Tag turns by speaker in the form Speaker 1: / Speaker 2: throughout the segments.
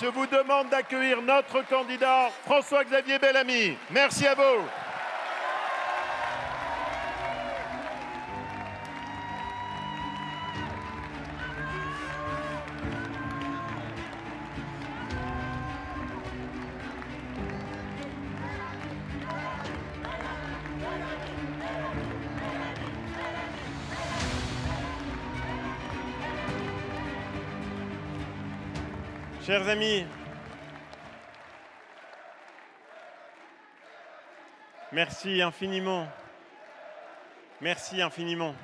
Speaker 1: je vous demande d'accueillir notre candidat, François-Xavier Bellamy. Merci à vous.
Speaker 2: Chers amis, merci infiniment. Merci infiniment.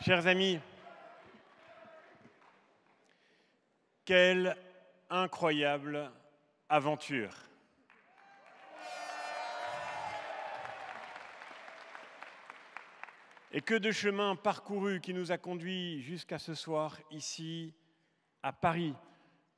Speaker 2: Chers amis, quelle incroyable aventure. Et que de chemin parcouru qui nous a conduits jusqu'à ce soir ici à Paris.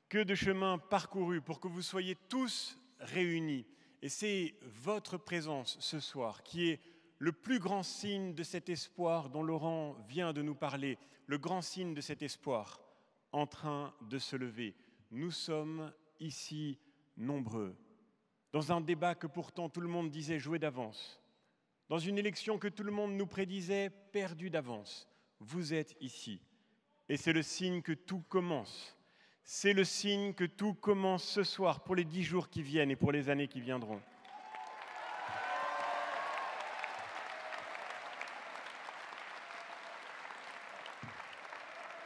Speaker 2: Que de chemin parcouru pour que vous soyez tous réunis. Et c'est votre présence ce soir qui est le plus grand signe de cet espoir dont Laurent vient de nous parler, le grand signe de cet espoir en train de se lever. Nous sommes ici nombreux, dans un débat que pourtant tout le monde disait jouer d'avance, dans une élection que tout le monde nous prédisait perdue d'avance. Vous êtes ici. Et c'est le signe que tout commence. C'est le signe que tout commence ce soir pour les dix jours qui viennent et pour les années qui viendront.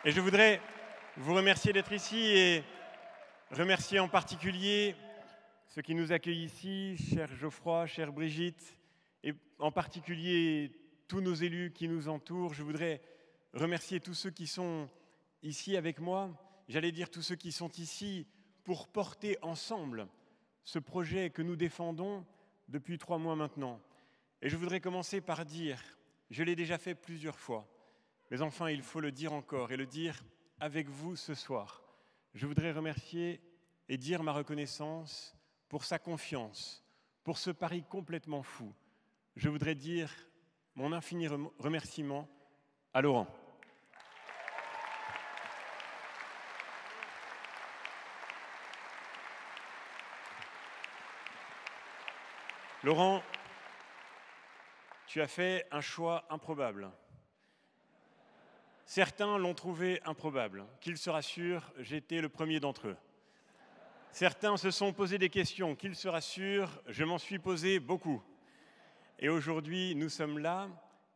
Speaker 2: Et je voudrais vous remercier d'être ici et remercier en particulier ceux qui nous accueillent ici, cher Geoffroy, chère Brigitte, et en particulier tous nos élus qui nous entourent. Je voudrais remercier tous ceux qui sont ici avec moi, j'allais dire tous ceux qui sont ici pour porter ensemble ce projet que nous défendons depuis trois mois maintenant. Et je voudrais commencer par dire, je l'ai déjà fait plusieurs fois, mais enfin il faut le dire encore et le dire avec vous ce soir. Je voudrais remercier et dire ma reconnaissance pour sa confiance, pour ce pari complètement fou. Je voudrais dire mon infini remerciement à Laurent. Laurent, tu as fait un choix improbable. Certains l'ont trouvé improbable. Qu'ils se rassurent, j'étais le premier d'entre eux. Certains se sont posé des questions. Qu'ils se rassurent, je m'en suis posé beaucoup. Et aujourd'hui, nous sommes là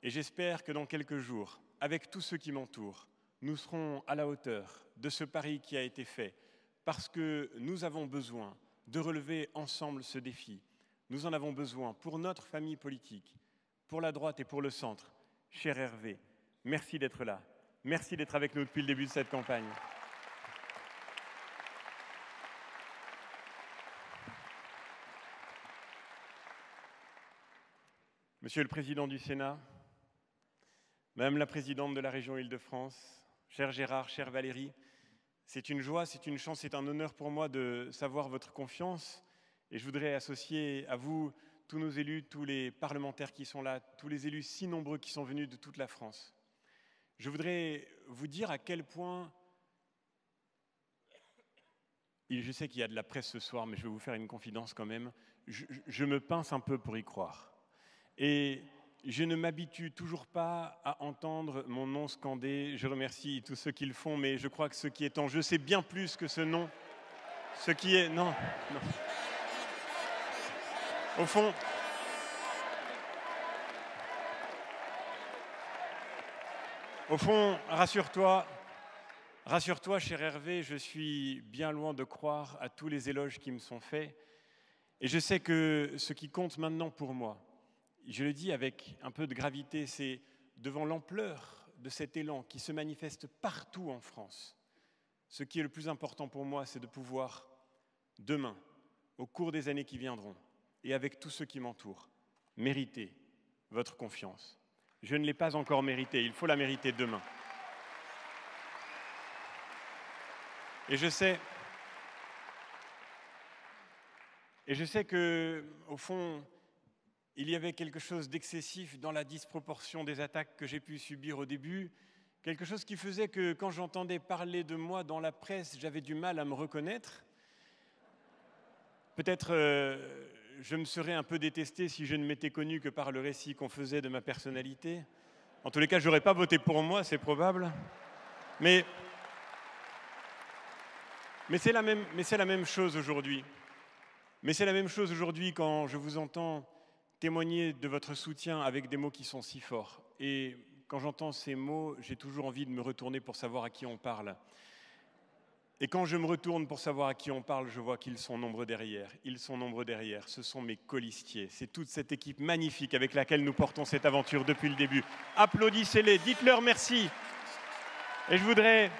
Speaker 2: et j'espère que dans quelques jours, avec tous ceux qui m'entourent, nous serons à la hauteur de ce pari qui a été fait parce que nous avons besoin de relever ensemble ce défi. Nous en avons besoin pour notre famille politique, pour la droite et pour le centre. Cher Hervé, merci d'être là. Merci d'être avec nous depuis le début de cette campagne. Monsieur le Président du Sénat, Madame la Présidente de la région Île-de-France, cher Gérard, chère Valérie, c'est une joie, c'est une chance, c'est un honneur pour moi de savoir votre confiance et je voudrais associer à vous tous nos élus, tous les parlementaires qui sont là, tous les élus si nombreux qui sont venus de toute la France. Je voudrais vous dire à quel point, je sais qu'il y a de la presse ce soir, mais je vais vous faire une confidence quand même, je me pince un peu pour y croire. Et je ne m'habitue toujours pas à entendre mon nom scandé. Je remercie tous ceux qui le font, mais je crois que ce qui est en jeu, c'est bien plus que ce nom. Ce qui est... Non, non. Au fond, au fond, rassure-toi, rassure-toi, cher Hervé, je suis bien loin de croire à tous les éloges qui me sont faits. Et je sais que ce qui compte maintenant pour moi, je le dis avec un peu de gravité, c'est devant l'ampleur de cet élan qui se manifeste partout en France. Ce qui est le plus important pour moi, c'est de pouvoir, demain, au cours des années qui viendront, et avec tous ceux qui m'entourent. Méritez votre confiance. Je ne l'ai pas encore méritée, il faut la mériter demain. Et je sais, et je sais que, au fond, il y avait quelque chose d'excessif dans la disproportion des attaques que j'ai pu subir au début, quelque chose qui faisait que quand j'entendais parler de moi dans la presse, j'avais du mal à me reconnaître. Peut-être euh, je me serais un peu détesté si je ne m'étais connu que par le récit qu'on faisait de ma personnalité. En tous les cas, je n'aurais pas voté pour moi, c'est probable. Mais, mais c'est la, la même chose aujourd'hui. Mais c'est la même chose aujourd'hui quand je vous entends témoigner de votre soutien avec des mots qui sont si forts. Et quand j'entends ces mots, j'ai toujours envie de me retourner pour savoir à qui on parle. Et quand je me retourne pour savoir à qui on parle, je vois qu'ils sont nombreux derrière. Ils sont nombreux derrière. Ce sont mes colistiers. C'est toute cette équipe magnifique avec laquelle nous portons cette aventure depuis le début. Applaudissez-les, dites-leur merci. Et je voudrais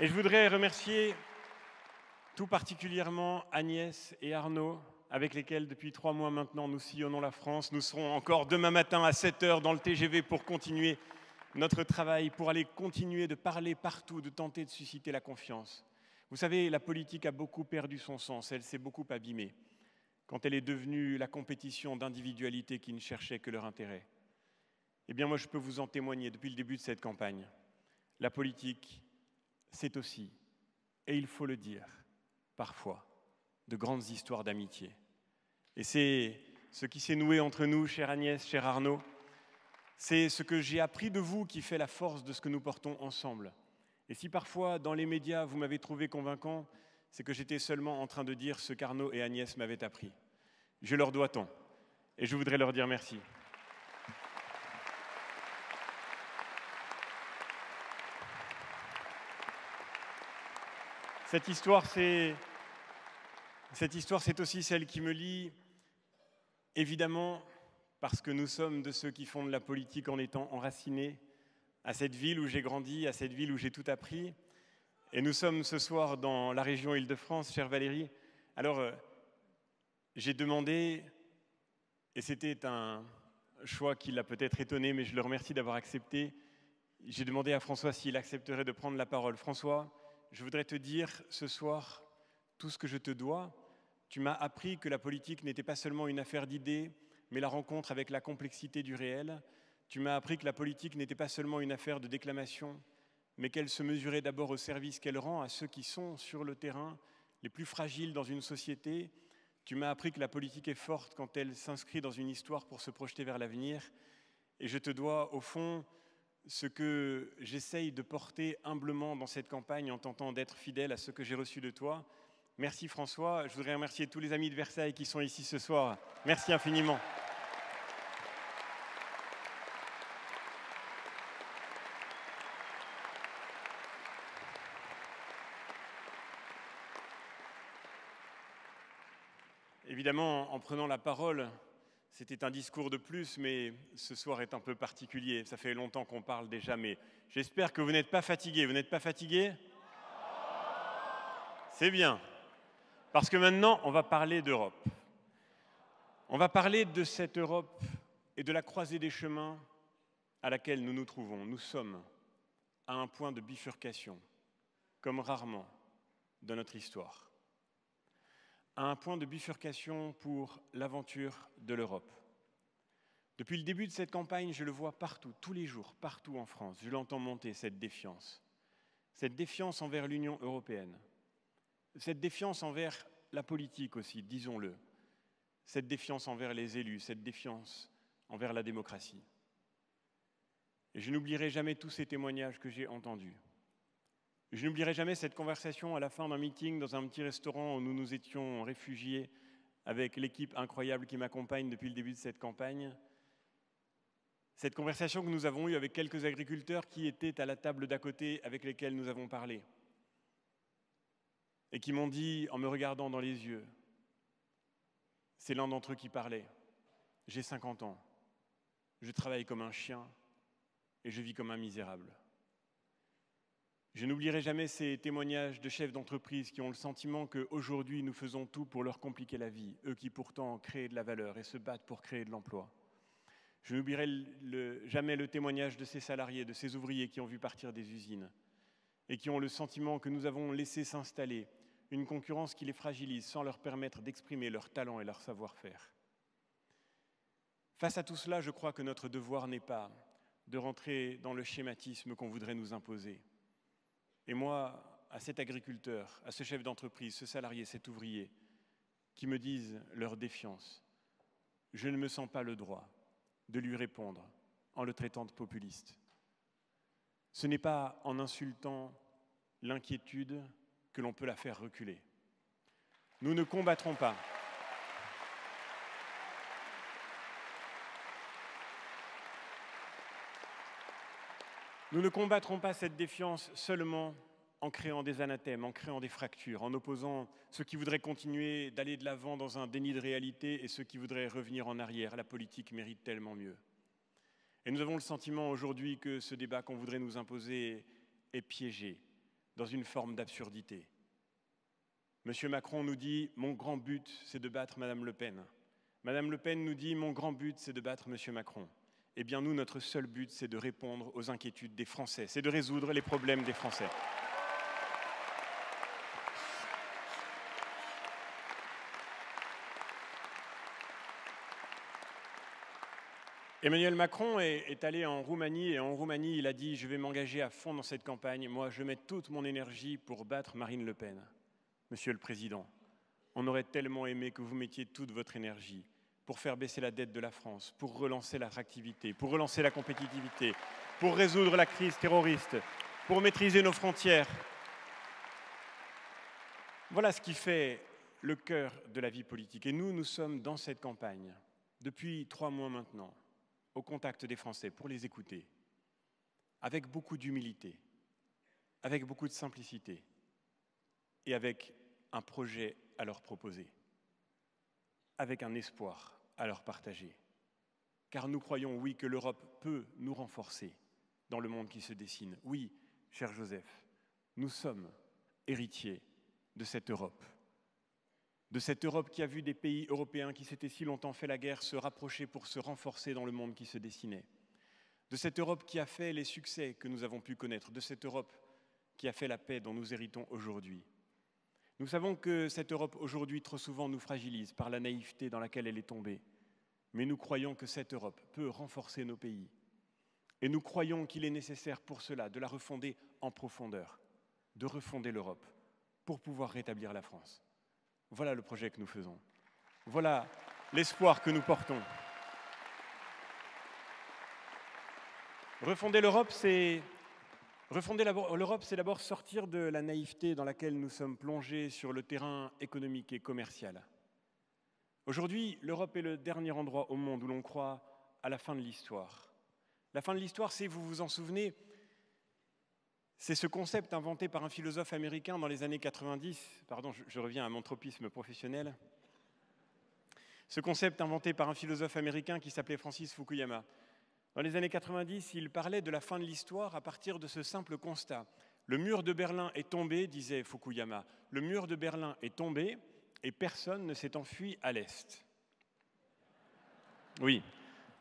Speaker 2: Et je voudrais remercier tout particulièrement Agnès et Arnaud, avec lesquels depuis trois mois maintenant nous sillonnons la France. Nous serons encore demain matin à 7 heures dans le TGV pour continuer notre travail, pour aller continuer de parler partout, de tenter de susciter la confiance. Vous savez, la politique a beaucoup perdu son sens, elle s'est beaucoup abîmée quand elle est devenue la compétition d'individualités qui ne cherchaient que leur intérêt. Eh bien, moi, je peux vous en témoigner depuis le début de cette campagne. La politique c'est aussi, et il faut le dire, parfois, de grandes histoires d'amitié. Et c'est ce qui s'est noué entre nous, chère Agnès, cher Arnaud, c'est ce que j'ai appris de vous qui fait la force de ce que nous portons ensemble. Et si parfois, dans les médias, vous m'avez trouvé convaincant, c'est que j'étais seulement en train de dire ce qu'Arnaud et Agnès m'avaient appris. Je leur dois tant, et je voudrais leur dire merci. Cette histoire, c'est cette histoire, c'est aussi celle qui me lie, évidemment, parce que nous sommes de ceux qui font de la politique en étant enracinés à cette ville où j'ai grandi, à cette ville où j'ai tout appris. Et nous sommes ce soir dans la région Île-de-France, chère Valérie. Alors, euh, j'ai demandé, et c'était un choix qui l'a peut-être étonné, mais je le remercie d'avoir accepté. J'ai demandé à François s'il accepterait de prendre la parole. François, je voudrais te dire ce soir tout ce que je te dois. Tu m'as appris que la politique n'était pas seulement une affaire d'idées, mais la rencontre avec la complexité du réel. Tu m'as appris que la politique n'était pas seulement une affaire de déclamation, mais qu'elle se mesurait d'abord au service qu'elle rend à ceux qui sont sur le terrain, les plus fragiles dans une société. Tu m'as appris que la politique est forte quand elle s'inscrit dans une histoire pour se projeter vers l'avenir. Et je te dois, au fond, ce que j'essaye de porter humblement dans cette campagne en tentant d'être fidèle à ce que j'ai reçu de toi. Merci François. Je voudrais remercier tous les amis de Versailles qui sont ici ce soir. Merci infiniment. Évidemment, en prenant la parole, c'était un discours de plus, mais ce soir est un peu particulier. Ça fait longtemps qu'on parle déjà, mais j'espère que vous n'êtes pas fatigué. Vous n'êtes pas fatigué C'est bien. Parce que maintenant, on va parler d'Europe. On va parler de cette Europe et de la croisée des chemins à laquelle nous nous trouvons. Nous sommes à un point de bifurcation, comme rarement dans notre histoire à un point de bifurcation pour l'aventure de l'Europe. Depuis le début de cette campagne, je le vois partout, tous les jours, partout en France. Je l'entends monter, cette défiance. Cette défiance envers l'Union européenne. Cette défiance envers la politique aussi, disons-le. Cette défiance envers les élus, cette défiance envers la démocratie. Et je n'oublierai jamais tous ces témoignages que j'ai entendus. Je n'oublierai jamais cette conversation à la fin d'un meeting dans un petit restaurant où nous nous étions réfugiés avec l'équipe incroyable qui m'accompagne depuis le début de cette campagne. Cette conversation que nous avons eue avec quelques agriculteurs qui étaient à la table d'à côté avec lesquels nous avons parlé et qui m'ont dit en me regardant dans les yeux, c'est l'un d'entre eux qui parlait, j'ai 50 ans, je travaille comme un chien et je vis comme un misérable. Je n'oublierai jamais ces témoignages de chefs d'entreprise qui ont le sentiment qu'aujourd'hui nous faisons tout pour leur compliquer la vie, eux qui pourtant créent de la valeur et se battent pour créer de l'emploi. Je n'oublierai jamais le témoignage de ces salariés, de ces ouvriers qui ont vu partir des usines et qui ont le sentiment que nous avons laissé s'installer une concurrence qui les fragilise sans leur permettre d'exprimer leur talent et leur savoir-faire. Face à tout cela, je crois que notre devoir n'est pas de rentrer dans le schématisme qu'on voudrait nous imposer. Et moi, à cet agriculteur, à ce chef d'entreprise, ce salarié, cet ouvrier, qui me disent leur défiance, je ne me sens pas le droit de lui répondre en le traitant de populiste. Ce n'est pas en insultant l'inquiétude que l'on peut la faire reculer. Nous ne combattrons pas. Nous ne combattrons pas cette défiance seulement en créant des anathèmes, en créant des fractures, en opposant ceux qui voudraient continuer d'aller de l'avant dans un déni de réalité et ceux qui voudraient revenir en arrière. La politique mérite tellement mieux. Et nous avons le sentiment aujourd'hui que ce débat qu'on voudrait nous imposer est piégé dans une forme d'absurdité. Monsieur Macron nous dit Mon grand but, c'est de battre Madame Le Pen. Madame Le Pen nous dit Mon grand but, c'est de battre Monsieur Macron. Eh bien, nous, notre seul but, c'est de répondre aux inquiétudes des Français, c'est de résoudre les problèmes des Français. Emmanuel Macron est, allé en Roumanie et en Roumanie, il a dit Je vais m'engager à fond dans cette campagne. Moi, je mets toute mon énergie pour battre Marine Le Pen. Monsieur le Président, on aurait tellement aimé que vous mettiez toute votre énergie pour faire baisser la dette de la France, pour relancer l'attractivité, pour relancer la compétitivité, pour résoudre la crise terroriste, pour maîtriser nos frontières. Voilà ce qui fait le cœur de la vie politique. Et nous, nous sommes dans cette campagne depuis trois mois maintenant au contact des Français pour les écouter, avec beaucoup d'humilité, avec beaucoup de simplicité et avec un projet à leur proposer, avec un espoir à leur partager. Car nous croyons, oui, que l'Europe peut nous renforcer dans le monde qui se dessine. Oui, cher Joseph, nous sommes héritiers de cette Europe de cette Europe qui a vu des pays européens qui s'étaient si longtemps fait la guerre se rapprocher pour se renforcer dans le monde qui se dessinait, de cette Europe qui a fait les succès que nous avons pu connaître, de cette Europe qui a fait la paix dont nous héritons aujourd'hui. Nous savons que cette Europe aujourd'hui trop souvent nous fragilise par la naïveté dans laquelle elle est tombée, mais nous croyons que cette Europe peut renforcer nos pays. Et nous croyons qu'il est nécessaire pour cela de la refonder en profondeur, de refonder l'Europe pour pouvoir rétablir la France. Voilà le projet que nous faisons. Voilà l'espoir que nous portons. Refonder l'Europe, c'est d'abord sortir de la naïveté dans laquelle nous sommes plongés sur le terrain économique et commercial. Aujourd'hui, l'Europe est le dernier endroit au monde où l'on croit à la fin de l'histoire. La fin de l'histoire, c'est, vous vous en souvenez, c'est ce concept inventé par un philosophe américain dans les années 90, pardon, je, reviens à mon tropisme professionnel, ce concept inventé par un philosophe américain qui s'appelait Francis Fukuyama. Dans les années 90, il parlait de la fin de l'histoire à partir de ce simple constat. Le mur de Berlin est tombé, disait Fukuyama. Le mur de Berlin est tombé et personne ne s'est enfui à l'Est. Oui,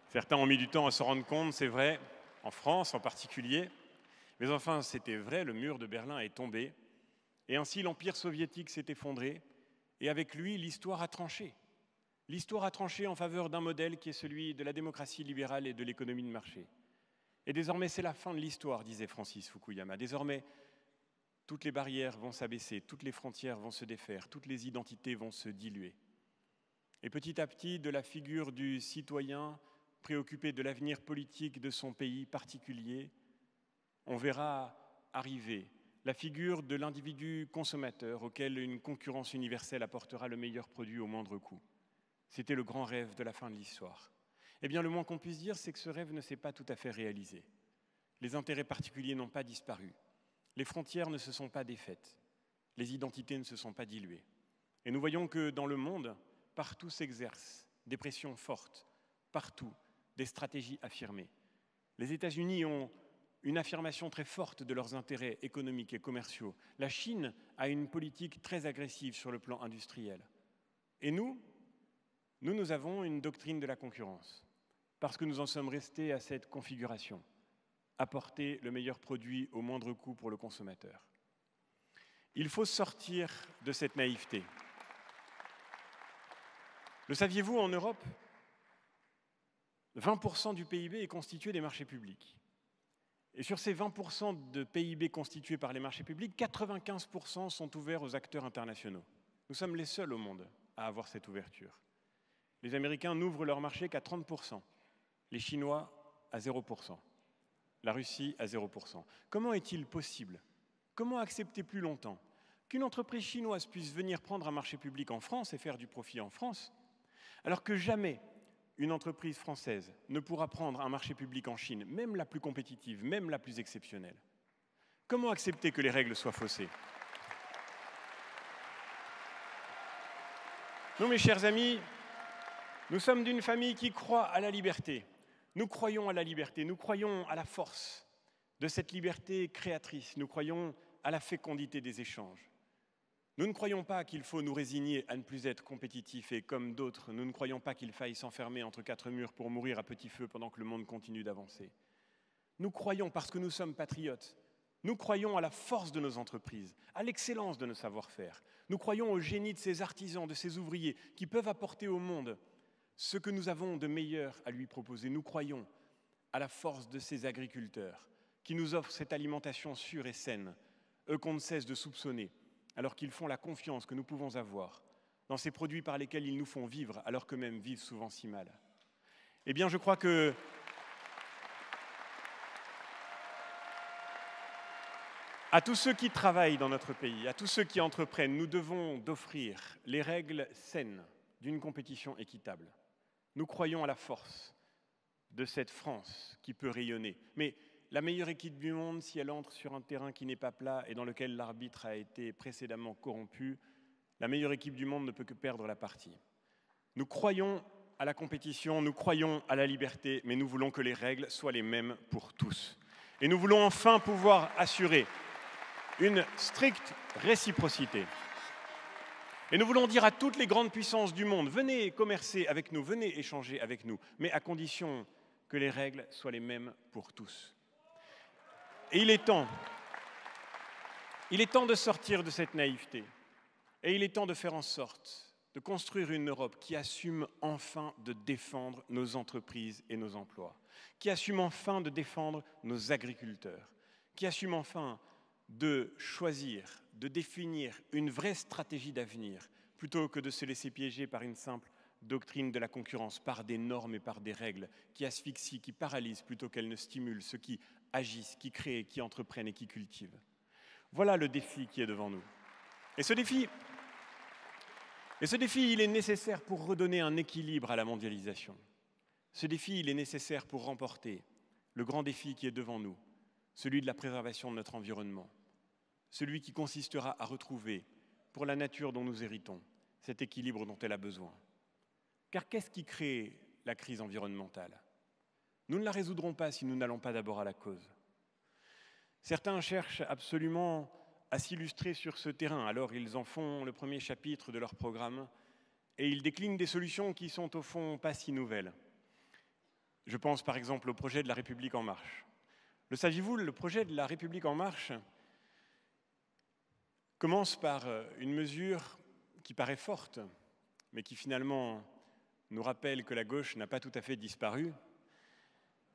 Speaker 2: certains ont mis du temps à se rendre compte, c'est vrai, en France en particulier. Mais enfin, c'était vrai, le mur de Berlin est tombé, et ainsi l'Empire soviétique s'est effondré, et avec lui, l'histoire a tranché. L'histoire a tranché en faveur d'un modèle qui est celui de la démocratie libérale et de l'économie de marché. Et désormais, c'est la fin de l'histoire, disait Francis Fukuyama. Désormais, toutes les barrières vont s'abaisser, toutes les frontières vont se défaire, toutes les identités vont se diluer. Et petit à petit, de la figure du citoyen préoccupé de l'avenir politique de son pays particulier, on verra arriver la figure de l'individu consommateur auquel une concurrence universelle apportera le meilleur produit au moindre coût. C'était le grand rêve de la fin de l'histoire. Eh bien, le moins qu'on puisse dire, c'est que ce rêve ne s'est pas tout à fait réalisé. Les intérêts particuliers n'ont pas disparu. Les frontières ne se sont pas défaites. Les identités ne se sont pas diluées. Et nous voyons que dans le monde, partout s'exercent des pressions fortes, partout des stratégies affirmées. Les États-Unis ont une affirmation très forte de leurs intérêts économiques et commerciaux. La Chine a une politique très agressive sur le plan industriel. Et nous, nous, avons une doctrine de la concurrence, parce que nous en sommes restés à cette configuration, apporter le meilleur produit au moindre coût pour le consommateur. Il faut sortir de cette naïveté. Le saviez-vous en Europe 20% du PIB est constitué des marchés publics. Et sur ces 20% de PIB constitués par les marchés publics, 95% sont ouverts aux acteurs internationaux. Nous sommes les seuls au monde à avoir cette ouverture. Les Américains n'ouvrent leur marché qu'à 30%, les Chinois à 0%, la Russie à 0%. Comment est-il possible Comment accepter plus longtemps qu'une entreprise chinoise puisse venir prendre un marché public en France et faire du profit en France, alors que jamais une entreprise française ne pourra prendre un marché public en Chine, même la plus compétitive, même la plus exceptionnelle. Comment accepter que les règles soient faussées? Nous, mes chers amis, nous sommes d'une famille qui croit à la liberté. Nous croyons à la liberté, nous croyons à la force de cette liberté créatrice, nous croyons à la fécondité des échanges. Nous ne croyons pas qu'il faut nous résigner à ne plus être compétitifs et comme d'autres, nous ne croyons pas qu'il faille s'enfermer entre quatre murs pour mourir à petit feu pendant que le monde continue d'avancer. Nous croyons, parce que nous sommes patriotes, nous croyons à la force de nos entreprises, à l'excellence de nos savoir-faire. Nous croyons au génie de ces artisans, de ces ouvriers qui peuvent apporter au monde ce que nous avons de meilleur à lui proposer. Nous croyons à la force de ces agriculteurs qui nous offrent cette alimentation sûre et saine, eux qu'on ne cesse de soupçonner alors qu'ils font la confiance que nous pouvons avoir dans ces produits par lesquels ils nous font vivre, alors qu'eux-mêmes vivent souvent si mal. Eh bien, je crois que À tous ceux qui travaillent dans notre pays, à tous ceux qui entreprennent, nous devons d'offrir les règles saines d'une compétition équitable. Nous croyons à la force de cette France qui peut rayonner. Mais la meilleure équipe du monde, si elle entre sur un terrain qui n'est pas plat et dans lequel l'arbitre a été précédemment corrompu, la meilleure équipe du monde ne peut que perdre la partie. Nous croyons à la compétition, nous croyons à la liberté, mais nous voulons que les règles soient les mêmes pour tous. Et nous voulons enfin pouvoir assurer une stricte réciprocité. Et nous voulons dire à toutes les grandes puissances du monde, venez commercer avec nous, venez échanger avec nous, mais à condition que les règles soient les mêmes pour tous. Et il est temps, il est temps de sortir de cette naïveté. Et il est temps de faire en sorte de construire une Europe qui assume enfin de défendre nos entreprises et nos emplois, qui assume enfin de défendre nos agriculteurs, qui assume enfin de choisir, de définir une vraie stratégie d'avenir, plutôt que de se laisser piéger par une simple doctrine de la concurrence, par des normes et par des règles qui asphyxient, qui paralysent plutôt qu'elles ne stimulent ceux qui agissent, qui créent, qui entreprennent et qui cultivent. Voilà le défi qui est devant nous. Et ce défi, et ce défi, il est nécessaire pour redonner un équilibre à la mondialisation. Ce défi, il est nécessaire pour remporter le grand défi qui est devant nous, celui de la préservation de notre environnement, celui qui consistera à retrouver, pour la nature dont nous héritons, cet équilibre dont elle a besoin. Car qu'est-ce qui crée la crise environnementale? Nous ne la résoudrons pas si nous n'allons pas d'abord à la cause. Certains cherchent absolument à s'illustrer sur ce terrain, alors ils en font le premier chapitre de leur programme et ils déclinent des solutions qui sont au fond pas si nouvelles. Je pense par exemple au projet de la République en marche. Le saviez-vous, le projet de la République en marche commence par euh, une mesure qui paraît forte, mais qui finalement nous rappelle que la gauche n'a pas tout à fait disparu.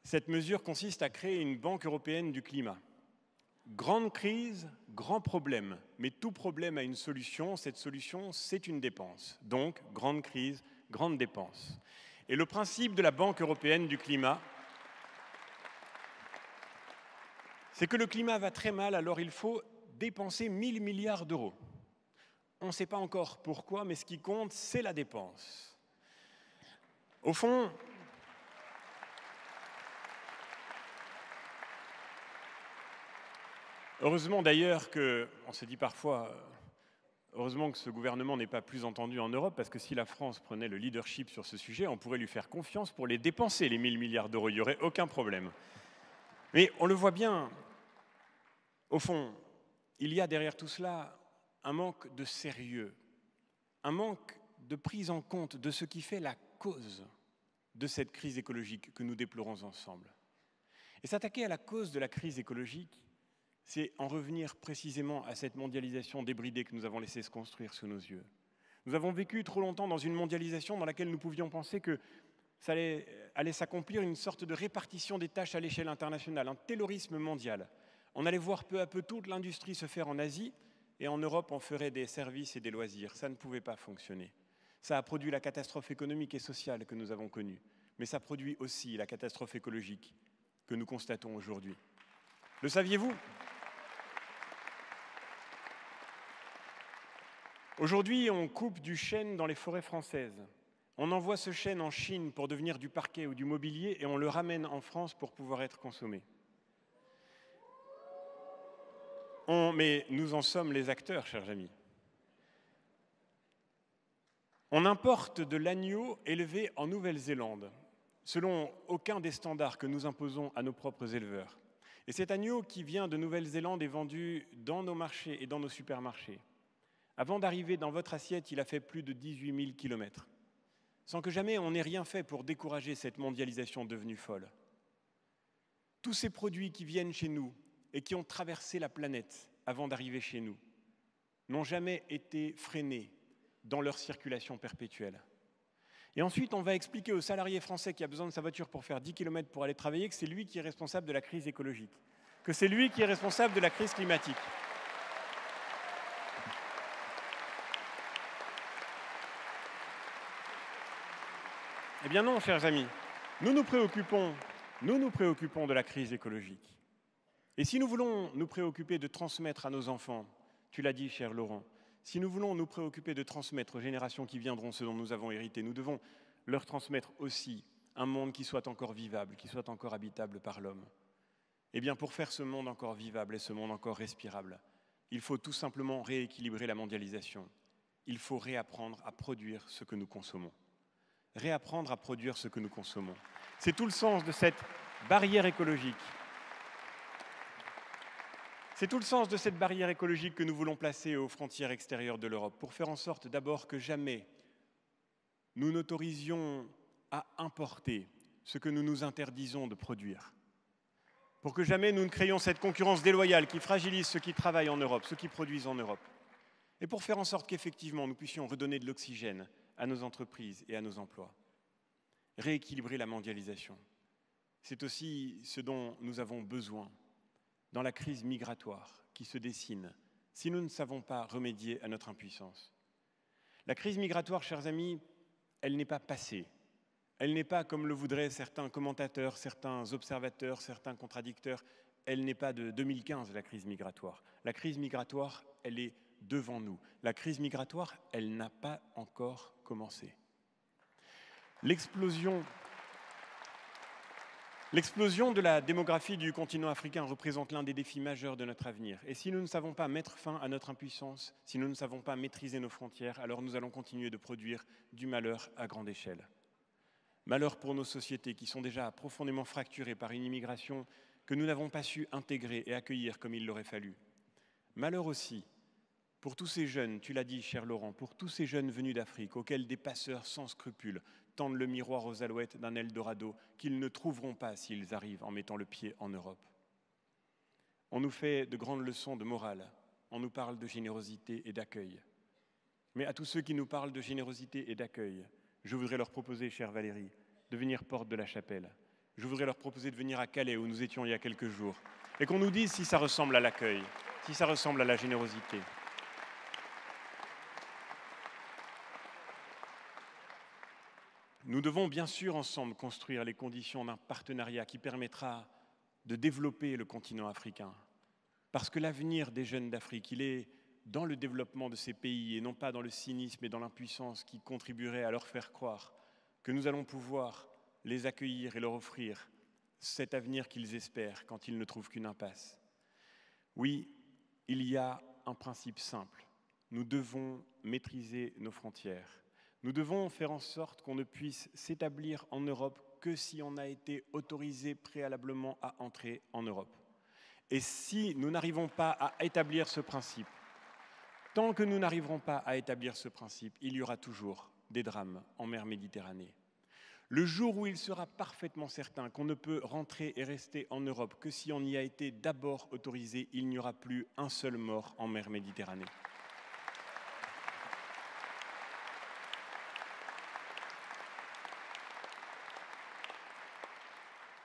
Speaker 2: Cette mesure consiste à créer une banque européenne du climat. Grande crise, grand problème, mais tout problème a une solution. Cette solution, c'est une dépense. Donc, grande crise, grande dépense. Et le principe de la Banque européenne du climat, c'est que le climat va très mal, alors il faut dépenser 1000 milliards d'euros. On ne sait pas encore pourquoi, mais ce qui compte, c'est la dépense. Au fond, heureusement d'ailleurs que, on se dit parfois, heureusement que ce gouvernement n'est pas plus entendu en Europe, parce que si la France prenait le leadership sur ce sujet, on pourrait lui faire confiance pour les dépenser, les 1000 milliards d'euros, il n'y aurait aucun problème. Mais on le voit bien, au fond, il y a derrière tout cela un manque de sérieux, un manque de prise en compte de ce qui fait la cause de cette crise écologique que nous déplorons ensemble. Et s'attaquer à la cause de la crise écologique, c'est en revenir précisément à cette mondialisation débridée que nous avons laissé se construire sous nos yeux. Nous avons vécu trop longtemps dans une mondialisation dans laquelle nous pouvions penser que ça allait, allait s'accomplir une sorte de répartition des tâches à l'échelle internationale, un terrorisme mondial. On allait voir peu à peu toute l'industrie se faire en Asie, et en Europe, on ferait des services et des loisirs. Ça ne pouvait pas fonctionner. Ça a produit la catastrophe économique et sociale que nous avons connue, mais ça produit aussi la catastrophe écologique que nous constatons aujourd'hui. Le saviez-vous? Aujourd'hui, on coupe du chêne dans les forêts françaises. On envoie ce chêne en Chine pour devenir du parquet ou du mobilier et on le ramène en France pour pouvoir être consommé. mais nous en sommes les acteurs, chers amis. On importe de l'agneau élevé en Nouvelle-Zélande, selon aucun des standards que nous imposons à nos propres éleveurs. Et cet agneau qui vient de Nouvelle-Zélande est vendu dans nos marchés et dans nos supermarchés. Avant d'arriver dans votre assiette, il a fait plus de 18 000 kilomètres, sans que jamais on n'ait rien fait pour décourager cette mondialisation devenue folle. Tous ces produits qui viennent chez nous et qui ont traversé la planète avant d'arriver chez nous n'ont jamais été freinés dans leur circulation perpétuelle. Et ensuite, on va expliquer au salarié français qui a besoin de sa voiture pour faire 10 km pour aller travailler que c'est lui qui est responsable de la crise écologique, que c'est lui qui est responsable de la crise climatique. Bien non, chers amis, nous nous préoccupons, nous nous préoccupons de la crise écologique. Et si nous voulons nous préoccuper de transmettre à nos enfants, tu l'as dit, cher Laurent, si nous voulons nous préoccuper de transmettre aux générations qui viendront ce dont nous avons hérité, nous devons leur transmettre aussi un monde qui soit encore vivable, qui soit encore habitable par l'homme. Eh bien, pour faire ce monde encore vivable et ce monde encore respirable, il faut tout simplement rééquilibrer la mondialisation. Il faut réapprendre à produire ce que nous consommons. Réapprendre à produire ce que nous consommons. C'est tout le sens de cette barrière écologique. C'est tout le sens de cette barrière écologique que nous voulons placer aux frontières extérieures de l'Europe, pour faire en sorte d'abord que jamais nous n'autorisions à importer ce que nous nous interdisons de produire, pour que jamais nous ne créions cette concurrence déloyale qui fragilise ceux qui travaillent en Europe, ceux qui produisent en Europe, et pour faire en sorte qu'effectivement nous puissions redonner de l'oxygène à nos entreprises et à nos emplois, rééquilibrer la mondialisation. C'est aussi ce dont nous avons besoin dans la crise migratoire qui se dessine si nous ne savons pas remédier à notre impuissance. La crise migratoire, chers amis, elle n'est pas passée. Elle n'est pas, comme le voudraient certains commentateurs, certains observateurs, certains contradicteurs, elle n'est pas de 2015, la crise migratoire. La crise migratoire, elle est devant nous. La crise migratoire, elle n'a pas encore commencé. L'explosion de la démographie du continent africain représente l'un des défis majeurs de notre avenir. Et si nous ne savons pas mettre fin à notre impuissance, si nous ne savons pas maîtriser nos frontières, alors nous allons continuer de produire du malheur à grande échelle. Malheur pour nos sociétés qui sont déjà profondément fracturées par une immigration que nous n'avons pas su intégrer et accueillir comme il l'aurait fallu. Malheur aussi pour tous ces jeunes, tu l'as dit, cher Laurent, pour tous ces jeunes venus d'Afrique, auxquels des passeurs sans scrupules tendent le miroir aux alouettes d'un Eldorado qu'ils ne trouveront pas s'ils arrivent en mettant le pied en Europe. On nous fait de grandes leçons de morale, on nous parle de générosité et d'accueil. Mais à tous ceux qui nous parlent de générosité et d'accueil, je voudrais leur proposer, chère Valérie, de venir porte de la chapelle. Je voudrais leur proposer de venir à Calais, où nous étions il y a quelques jours, et qu'on nous dise si ça ressemble à l'accueil, si ça ressemble à la générosité. Nous devons bien sûr ensemble construire les conditions d'un partenariat qui permettra de développer le continent africain. Parce que l'avenir des jeunes d'Afrique, il est dans le développement de ces pays et non pas dans le cynisme et dans l'impuissance qui contribuerait à leur faire croire que nous allons pouvoir les accueillir et leur offrir cet avenir qu'ils espèrent quand ils ne trouvent qu'une impasse. Oui, il y a un principe simple. Nous devons maîtriser nos frontières. Nous devons faire en sorte qu'on ne puisse s'établir en Europe que si on a été autorisé préalablement à entrer en Europe. Et si nous n'arrivons pas à établir ce principe, tant que nous n'arriverons pas à établir ce principe, il y aura toujours des drames en mer Méditerranée. Le jour où il sera parfaitement certain qu'on ne peut rentrer et rester en Europe que si on y a été d'abord autorisé, il n'y aura plus un seul mort en mer Méditerranée.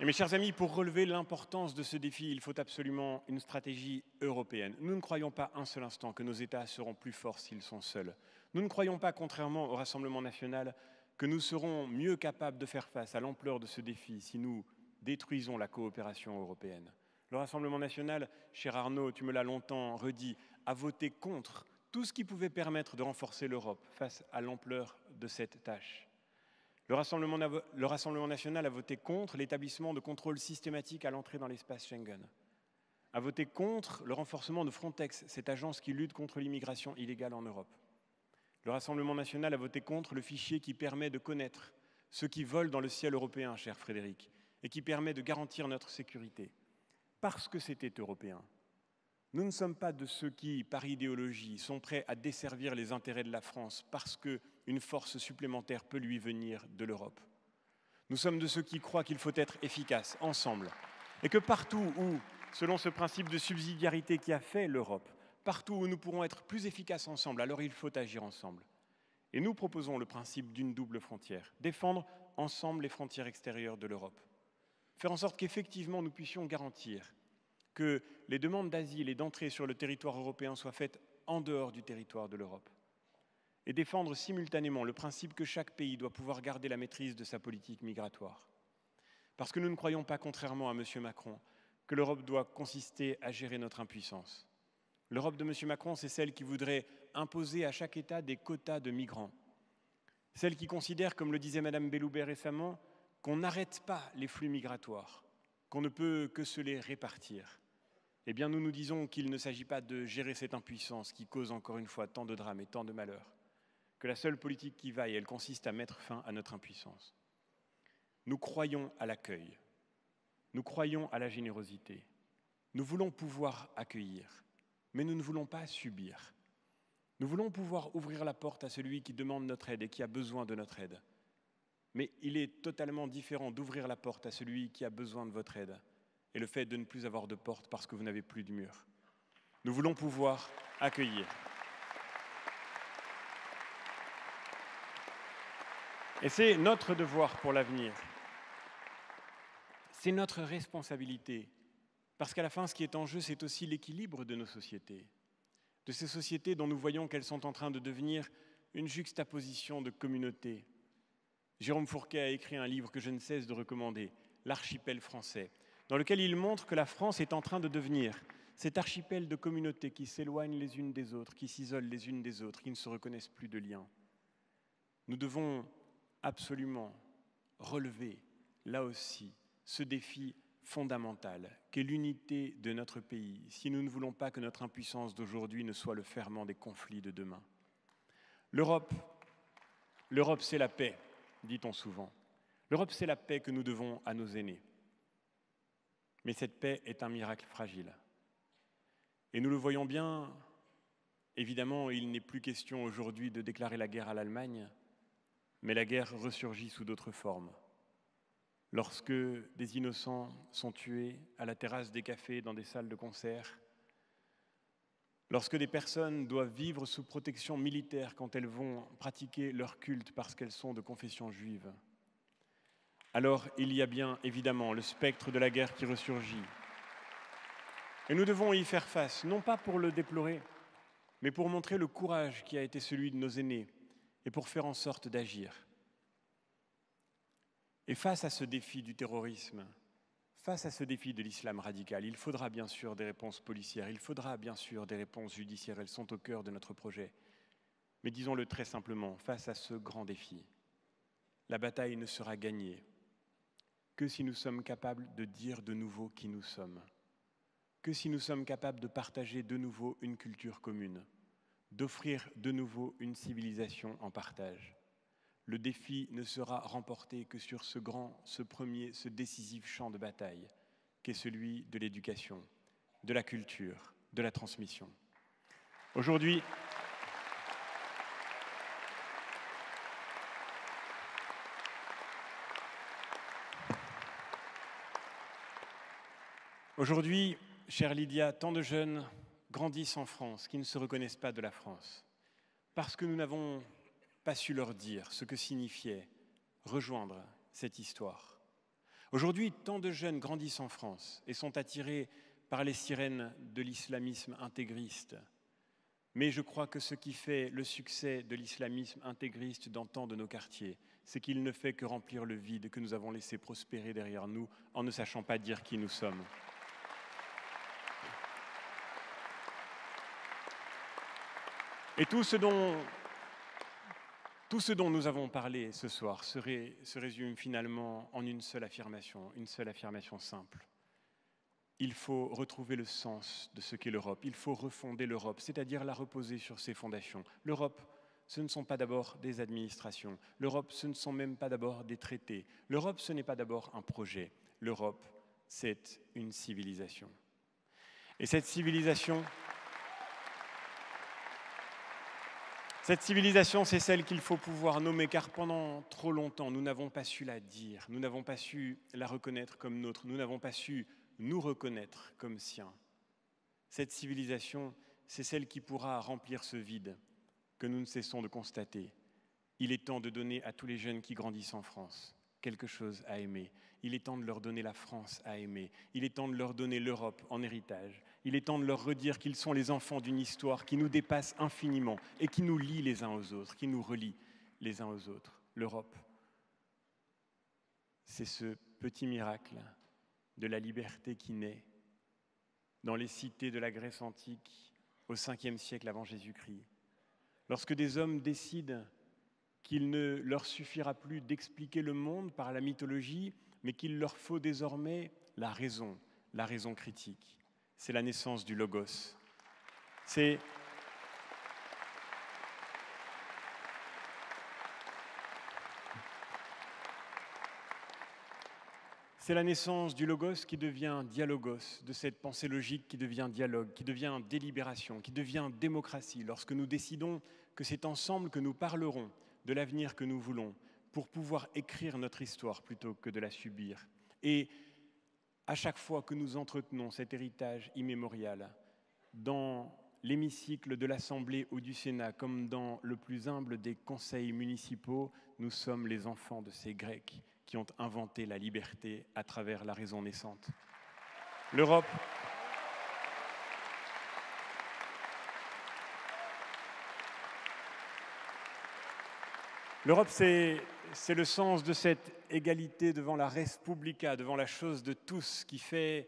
Speaker 2: Mes chers amis, pour relever l'importance de ce défi, il faut absolument une stratégie européenne. Nous ne croyons pas un seul instant que nos États seront plus forts s'ils sont seuls. Nous ne croyons pas, contrairement au Rassemblement national, que nous serons mieux capables de faire face à l'ampleur de ce défi si nous détruisons la coopération européenne. Le Rassemblement national, cher Arnaud, tu me l'as longtemps redit, a voté contre tout ce qui pouvait permettre de renforcer l'Europe face à l'ampleur de cette tâche. Le Rassemblement, le Rassemblement, national a voté contre l'établissement de contrôles systématiques à l'entrée dans l'espace Schengen, a voté contre le renforcement de Frontex, cette agence qui lutte contre l'immigration illégale en Europe. Le Rassemblement national a voté contre le fichier qui permet de connaître ceux qui volent dans le ciel européen, cher Frédéric, et qui permet de garantir notre sécurité. Parce que c'était européen. Nous ne sommes pas de ceux qui, par idéologie, sont prêts à desservir les intérêts de la France parce qu'une force supplémentaire peut lui venir de l'Europe. Nous sommes de ceux qui croient qu'il faut être efficace ensemble et que partout où, selon ce principe de subsidiarité qui a fait l'Europe, Partout où nous pourrons être plus efficaces ensemble, alors il faut agir ensemble. Et nous proposons le principe d'une double frontière, défendre ensemble les frontières extérieures de l'Europe, faire en sorte qu'effectivement nous puissions garantir que les demandes d'asile et d'entrée sur le territoire européen soient faites en dehors du territoire de l'Europe, et défendre simultanément le principe que chaque pays doit pouvoir garder la maîtrise de sa politique migratoire. Parce que nous ne croyons pas, contrairement à M. Macron, que l'Europe doit consister à gérer notre impuissance. L'Europe de M. Macron, c'est celle qui voudrait imposer à chaque État des quotas de migrants. Celle qui considère, comme le disait Mme Belloubet récemment, qu'on n'arrête pas les flux migratoires, qu'on ne peut que se les répartir. Eh bien, nous nous disons qu'il ne s'agit pas de gérer cette impuissance qui cause encore une fois tant de drames et tant de malheurs, que la seule politique qui vaille, elle consiste à mettre fin à notre impuissance. Nous croyons à l'accueil, nous croyons à la générosité, nous voulons pouvoir accueillir mais nous ne voulons pas subir. Nous voulons pouvoir ouvrir la porte à celui qui demande notre aide et qui a besoin de notre aide. Mais il est totalement différent d'ouvrir la porte à celui qui a besoin de votre aide et le fait de ne plus avoir de porte parce que vous n'avez plus de mur. Nous voulons pouvoir accueillir. Et c'est notre devoir pour l'avenir. C'est notre responsabilité parce qu'à la fin, ce qui est en jeu, c'est aussi l'équilibre de nos sociétés, de ces sociétés dont nous voyons qu'elles sont en train de devenir une juxtaposition de communautés. Jérôme Fourquet a écrit un livre que je ne cesse de recommander, L'archipel français, dans lequel il montre que la France est en train de devenir cet archipel de communautés qui s'éloignent les unes des autres, qui s'isolent les unes des autres, qui ne se reconnaissent plus de liens. Nous devons absolument relever, là aussi, ce défi fondamentale qu'est l'unité de notre pays si nous ne voulons pas que notre impuissance d'aujourd'hui ne soit le ferment des conflits de demain. L'Europe, l'Europe c'est la paix, dit-on souvent. L'Europe c'est la paix que nous devons à nos aînés. Mais cette paix est un miracle fragile. Et nous le voyons bien, évidemment, il n'est plus question aujourd'hui de déclarer la guerre à l'Allemagne, mais la guerre ressurgit sous d'autres formes lorsque des innocents sont tués à la terrasse des cafés, dans des salles de concert, lorsque des personnes doivent vivre sous protection militaire quand elles vont pratiquer leur culte parce qu'elles sont de confession juive, alors il y a bien évidemment le spectre de la guerre qui ressurgit. Et nous devons y faire face, non pas pour le déplorer, mais pour montrer le courage qui a été celui de nos aînés et pour faire en sorte d'agir. Et face à ce défi du terrorisme, face à ce défi de l'islam radical, il faudra bien sûr des réponses policières, il faudra bien sûr des réponses judiciaires, elles sont au cœur de notre projet. Mais disons-le très simplement, face à ce grand défi, la bataille ne sera gagnée que si nous sommes capables de dire de nouveau qui nous sommes, que si nous sommes capables de partager de nouveau une culture commune, d'offrir de nouveau une civilisation en partage. Le défi ne sera remporté que sur ce grand, ce premier, ce décisif champ de bataille, qui est celui de l'éducation, de la culture, de la transmission. Aujourd'hui, Aujourd'hui, chère Lydia, tant de jeunes grandissent en France qui ne se reconnaissent pas de la France parce que nous n'avons pas su leur dire ce que signifiait rejoindre cette histoire. Aujourd'hui, tant de jeunes grandissent en France et sont attirés par les sirènes de l'islamisme intégriste. Mais je crois que ce qui fait le succès de l'islamisme intégriste dans tant de nos quartiers, c'est qu'il ne fait que remplir le vide que nous avons laissé prospérer derrière nous en ne sachant pas dire qui nous sommes. Et tout ce dont, nous avons parlé ce soir se résume finalement en une seule affirmation, une seule affirmation simple. Il faut retrouver le sens de ce qu'est l'Europe. Il faut refonder l'Europe, c'est-à-dire la reposer sur ses fondations. L'Europe, ce ne sont pas d'abord des administrations. L'Europe, ce ne sont même pas d'abord des traités. L'Europe, ce n'est pas d'abord un projet. L'Europe, c'est une civilisation. Et cette civilisation, Cette civilisation, c'est celle qu'il faut pouvoir nommer, car pendant trop longtemps, nous n'avons pas su la dire, nous n'avons pas su la reconnaître comme nôtre, nous n'avons pas su nous reconnaître comme siens. Cette civilisation, c'est celle qui pourra remplir ce vide que nous ne cessons de constater. Il est temps de donner à tous les jeunes qui grandissent en France quelque chose à aimer. Il est temps de leur donner la France à aimer. Il est temps de leur donner l'Europe en héritage. Il est temps de leur redire qu'ils sont les enfants d'une histoire qui nous dépasse infiniment et qui nous lie les uns aux autres, qui nous relie les uns aux autres. L'Europe, c'est ce petit miracle de la liberté qui naît dans les cités de la Grèce antique au 5e siècle avant Jésus-Christ. Lorsque des hommes décident qu'il ne leur suffira plus d'expliquer le monde par la mythologie, mais qu'il leur faut désormais la raison, la raison critique. C'est la naissance du logos. C'est la naissance du logos qui devient dialogos, de cette pensée logique qui devient dialogue, qui devient délibération, qui devient démocratie, lorsque nous décidons que c'est ensemble que nous parlerons de l'avenir que nous voulons pour pouvoir écrire notre histoire plutôt que de la subir. Et à chaque fois que nous entretenons cet héritage immémorial dans l'hémicycle de l'Assemblée ou du Sénat, comme dans le plus humble des conseils municipaux, nous sommes les enfants de ces Grecs qui ont inventé la liberté à travers la raison naissante. L'Europe. L'Europe, c'est, le sens de cette égalité devant la res publica, devant la chose de tous, qui fait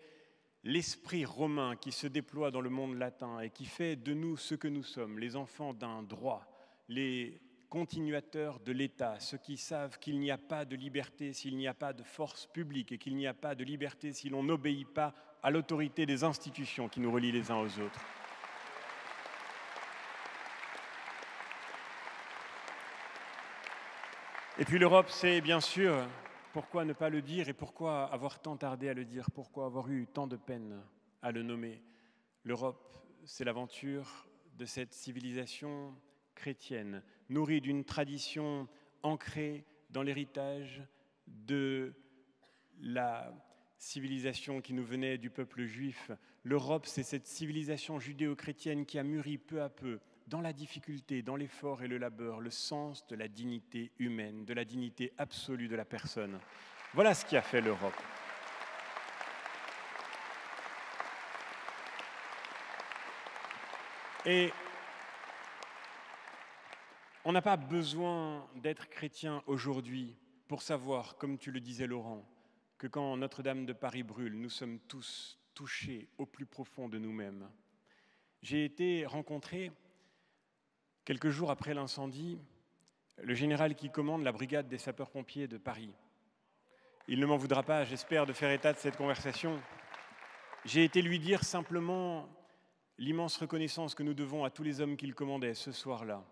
Speaker 2: l'esprit romain qui se déploie dans le monde latin et qui fait de nous ce que nous sommes, les enfants d'un droit, les continuateurs de l'État, ceux qui savent qu'il n'y a pas de liberté s'il n'y a pas de force publique et qu'il n'y a pas de liberté si l'on n'obéit pas à l'autorité des institutions qui nous relient les uns aux autres. Et puis l'Europe, c'est bien sûr, pourquoi ne pas le dire et pourquoi avoir tant tardé à le dire, pourquoi avoir eu tant de peine à le nommer? L'Europe, c'est l'aventure de cette civilisation chrétienne, nourrie d'une tradition ancrée dans l'héritage de la civilisation qui nous venait du peuple juif. L'Europe, c'est cette civilisation judéo-chrétienne qui a mûri peu à peu, dans la difficulté, dans l'effort et le labeur, le sens de la dignité humaine, de la dignité absolue de la personne. Voilà ce qui a fait l'Europe. Et on n'a pas besoin d'être chrétien aujourd'hui pour savoir, comme tu le disais Laurent, que quand Notre-Dame de Paris brûle, nous sommes tous touchés au plus profond de nous-mêmes. J'ai été rencontré quelques jours après l'incendie le général qui commande la brigade des sapeurs-pompiers de Paris. Il ne m'en voudra pas, j'espère, de faire état de cette conversation. J'ai été lui dire simplement l'immense reconnaissance que nous devons à tous les hommes qu'il commandait ce soir-là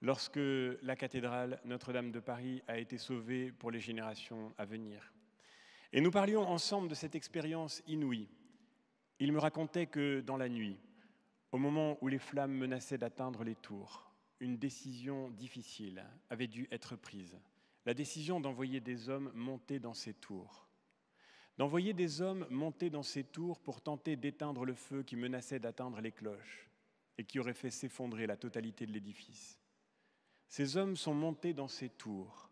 Speaker 2: lorsque la cathédrale Notre-Dame de Paris a été sauvée pour les générations à venir. Et nous parlions ensemble de cette expérience inouïe. Il me racontait que dans la nuit, au moment où les flammes menaçaient d'atteindre les tours, une décision difficile avait dû être prise. La décision d'envoyer des hommes monter dans ces tours. D'envoyer des hommes monter dans ces tours pour tenter d'éteindre le feu qui menaçait d'atteindre les cloches et qui aurait fait s'effondrer la totalité de l'édifice. Ces hommes sont montés dans ces tours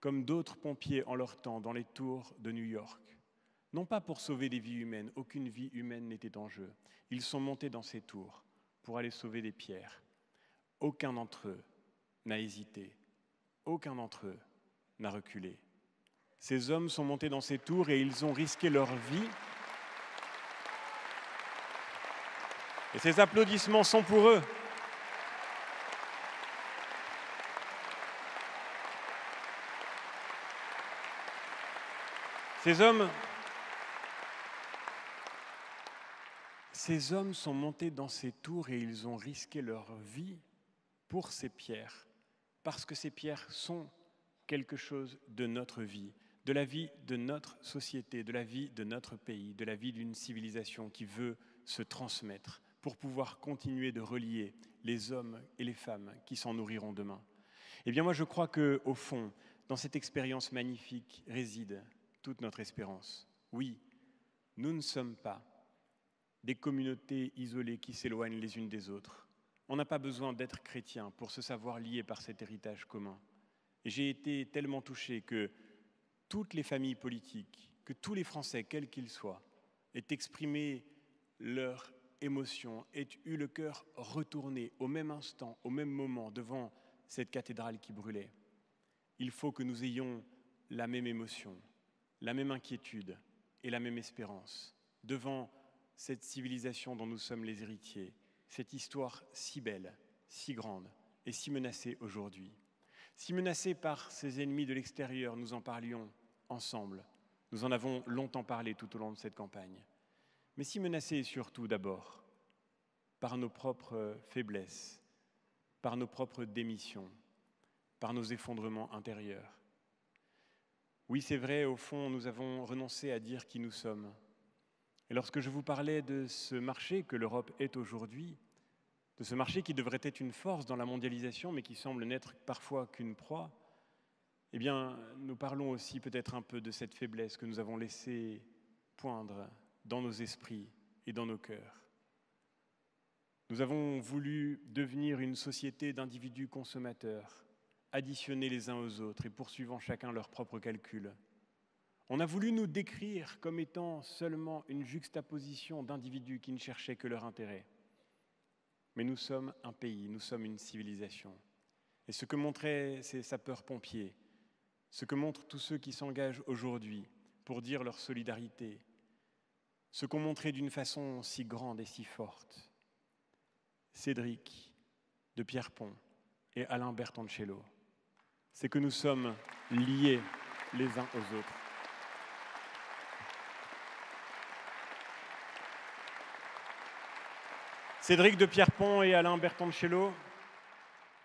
Speaker 2: comme d'autres pompiers en leur temps dans les tours de New York. Non pas pour sauver des vies humaines, aucune vie humaine n'était en jeu. Ils sont montés dans ces tours pour aller sauver des pierres. Aucun d'entre eux n'a hésité, aucun d'entre eux n'a reculé. Ces hommes sont montés dans ces tours et ils ont risqué leur vie. Et ces applaudissements sont pour eux. Ces hommes, ces hommes sont montés dans ces tours et ils ont risqué leur vie pour ces pierres, parce que ces pierres sont quelque chose de notre vie, de la vie de notre société, de la vie de notre pays, de la vie d'une civilisation qui veut se transmettre pour pouvoir continuer de relier les hommes et les femmes qui s'en nourriront demain. Eh bien moi je crois que au fond, dans cette expérience magnifique réside toute notre espérance. Oui, nous ne sommes pas des communautés isolées qui s'éloignent les unes des autres. On n'a pas besoin d'être chrétien pour se savoir lié par cet héritage commun. J'ai été tellement touché que toutes les familles politiques, que tous les Français, quels qu'ils soient, aient exprimé leur émotion, aient eu le cœur retourné au même instant, au même moment, devant cette cathédrale qui brûlait. Il faut que nous ayons la même émotion, la même inquiétude et la même espérance devant cette civilisation dont nous sommes les héritiers, cette histoire si belle, si grande et si menacée aujourd'hui. Si menacée par ses ennemis de l'extérieur, nous en parlions ensemble. Nous en avons longtemps parlé tout au long de cette campagne. Mais si menacée surtout d'abord par nos propres faiblesses, par nos propres démissions, par nos effondrements intérieurs. Oui, c'est vrai, au fond, nous avons renoncé à dire qui nous sommes. Et lorsque je vous parlais de ce marché que l'Europe est aujourd'hui, de ce marché qui devrait être une force dans la mondialisation, mais qui semble n'être parfois qu'une proie, eh bien, nous parlons aussi peut-être un peu de cette faiblesse que nous avons laissée poindre dans nos esprits et dans nos cœurs. Nous avons voulu devenir une société d'individus consommateurs, additionnés les uns aux autres et poursuivant chacun leurs propres calculs. On a voulu nous décrire comme étant seulement une juxtaposition d'individus qui ne cherchaient que leur intérêt. Mais nous sommes un pays, nous sommes une civilisation. Et ce que montraient ces sapeurs-pompiers, ce que montrent tous ceux qui s'engagent aujourd'hui pour dire leur solidarité, ce qu'ont montré d'une façon si grande et si forte, Cédric de Pierrepont et Alain Bertoncello, c'est que nous sommes liés les uns aux autres. Cédric de Pierrepont et Alain Bertoncello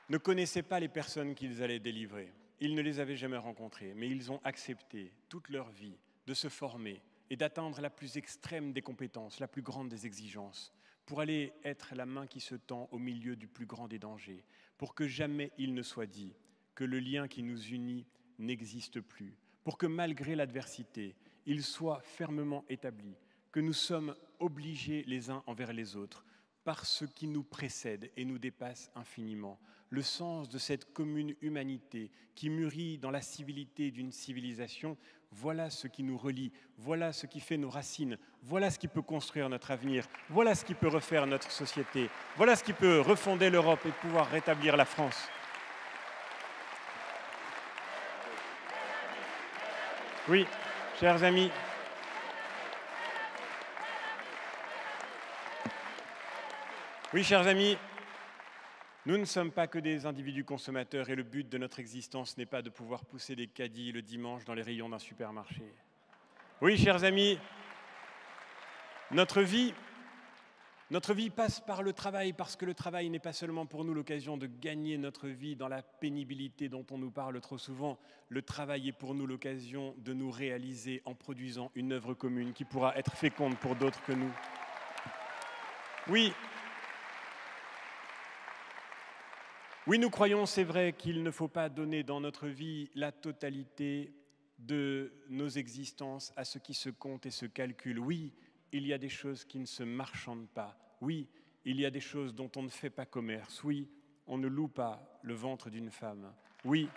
Speaker 2: ne connaissaient pas les personnes qu'ils allaient délivrer. Ils ne les avaient jamais rencontrées, mais ils ont accepté toute leur vie de se former et d'atteindre la plus extrême des compétences, la plus grande des exigences, pour aller être la main qui se tend au milieu du plus grand des dangers, pour que jamais il ne soit dit que le lien qui nous unit n'existe plus, pour que malgré l'adversité, il soit fermement établi que nous sommes obligés les uns envers les autres par ce qui nous précède et nous dépasse infiniment. Le sens de cette commune humanité qui mûrit dans la civilité d'une civilisation, voilà ce qui nous relie, voilà ce qui fait nos racines, voilà ce qui peut construire notre avenir, voilà ce qui peut refaire notre société, voilà ce qui peut refonder l'Europe et pouvoir rétablir la France. Oui, chers amis, Oui, chers amis, nous ne sommes pas que des individus consommateurs et le but de notre existence n'est pas de pouvoir pousser des caddies le dimanche dans les rayons d'un supermarché. Oui, chers amis, notre vie, notre vie passe par le travail parce que le travail n'est pas seulement pour nous l'occasion de gagner notre vie dans la pénibilité dont on nous parle trop souvent. Le travail est pour nous l'occasion de nous réaliser en produisant une œuvre commune qui pourra être féconde pour d'autres que nous. Oui, Oui, nous croyons, c'est vrai, qu'il ne faut pas donner dans notre vie la totalité de nos existences à ce qui se compte et se calcule. Oui, il y a des choses qui ne se marchandent pas. Oui, il y a des choses dont on ne fait pas commerce. Oui, on ne loue pas le ventre d'une femme. Oui.